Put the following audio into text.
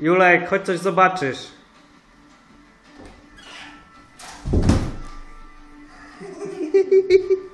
Julek, chodź coś zobaczysz.